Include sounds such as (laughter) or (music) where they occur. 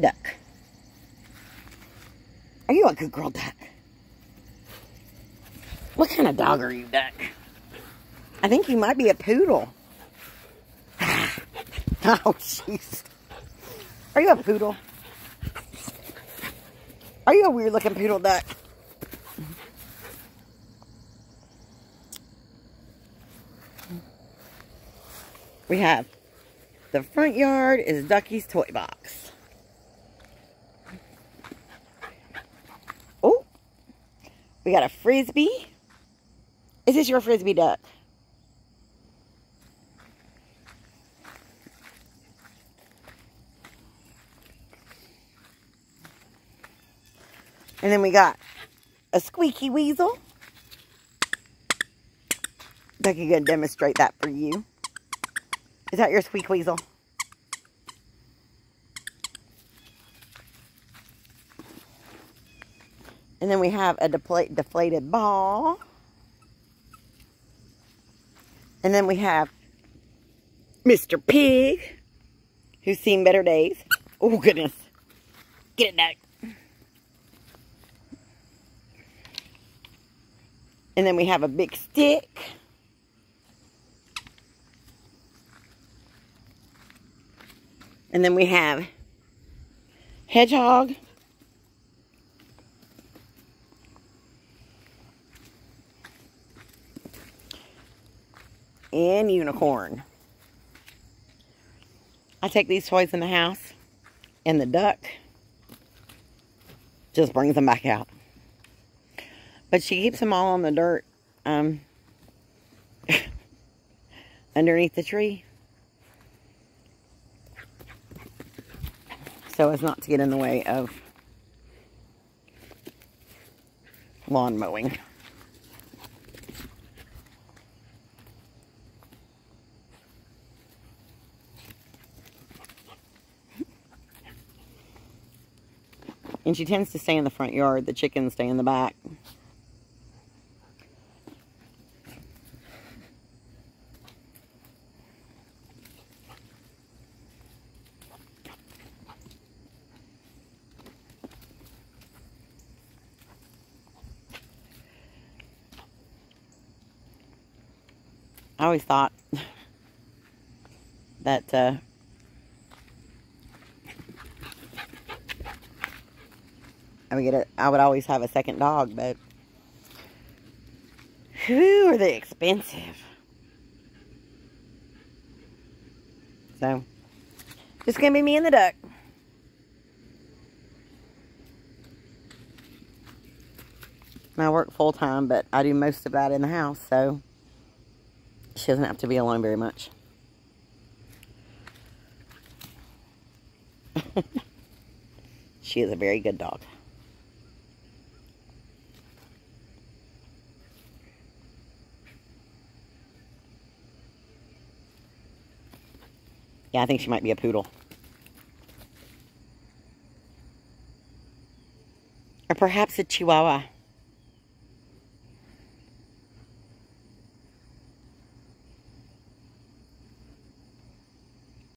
duck. Are you a good girl, duck? What kind of dog are you, duck? I think you might be a poodle. (sighs) oh, jeez. Are you a poodle? Are you a weird looking poodle duck? We have the front yard is Ducky's toy box. We got a frisbee. Is this your frisbee duck? And then we got a squeaky weasel. Ducky gonna demonstrate that for you. Is that your squeak weasel? And then we have a deflated ball. And then we have Mr. Pig, who's seen better days. Oh, goodness. Get it, back. And then we have a big stick. And then we have hedgehog. And unicorn. I take these toys in the house and the duck just brings them back out. But she keeps them all on the dirt um, (laughs) underneath the tree. So as not to get in the way of lawn mowing. And she tends to stay in the front yard. The chickens stay in the back. I always thought (laughs) that uh, I a, I would always have a second dog, but who are they expensive? So, just gonna be me and the duck. I work full time, but I do most of that in the house, so she doesn't have to be alone very much. (laughs) she is a very good dog. Yeah, I think she might be a poodle. Or perhaps a chihuahua.